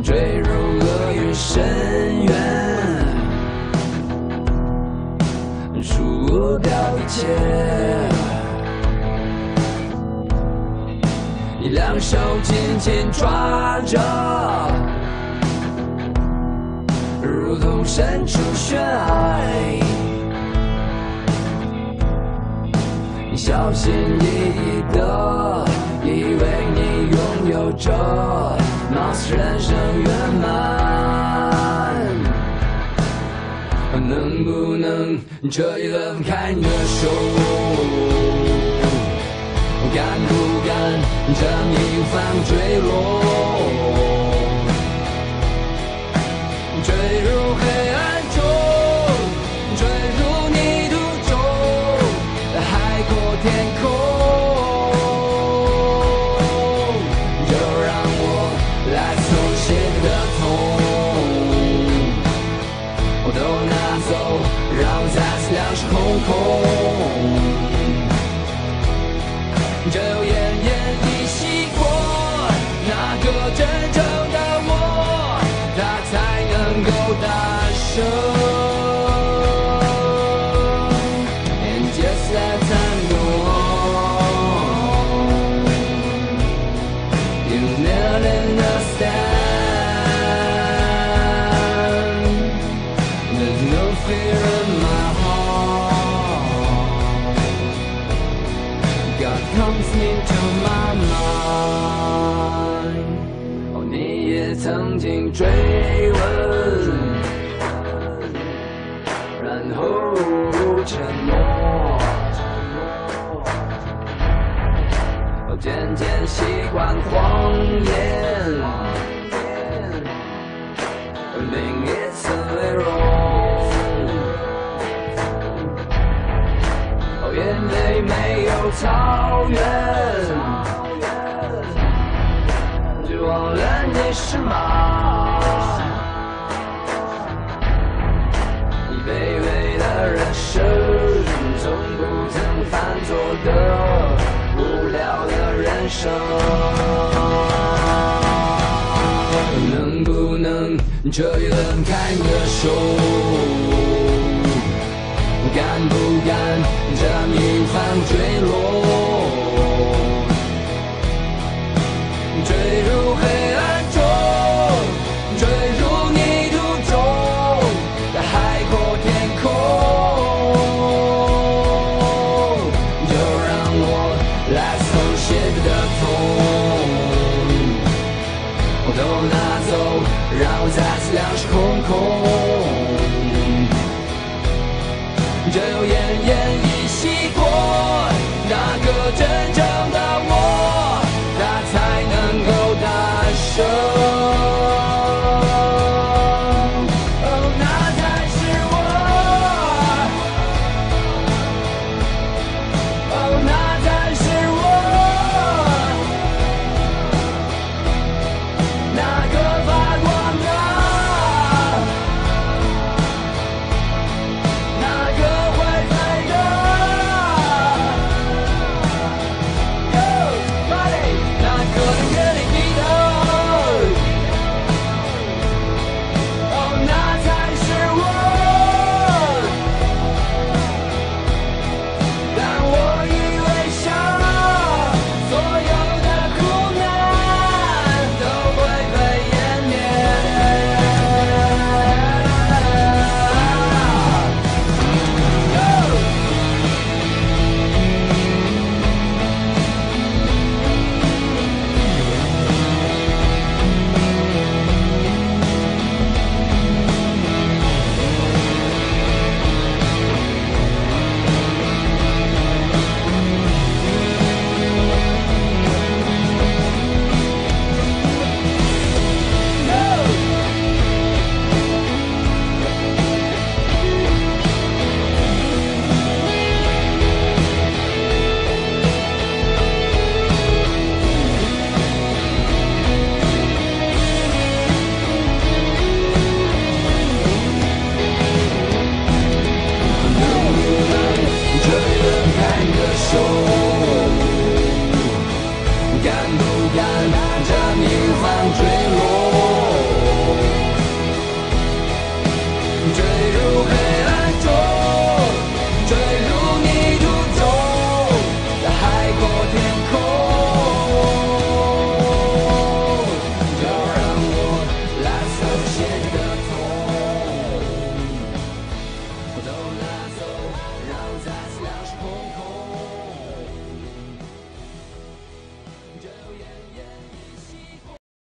坠入厄运深渊，输掉一切。你两手紧紧抓着，如同身处悬崖。你小心翼翼的，以为你拥有着，貌似人生圆满。能不能这一轮开你的手？敢不敢这命犯坠落？坠入黑曾经追问，然后沉默。我，渐渐习惯谎言，另一次微弱。哦，眼泪没有草原，忘了你是马。你卑微的人生，从不曾犯错的无聊的人生。能不能这一轮开你的来从写的痛，我都拿走，让我再次两手空空。只有奄奄一